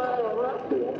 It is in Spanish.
Uh.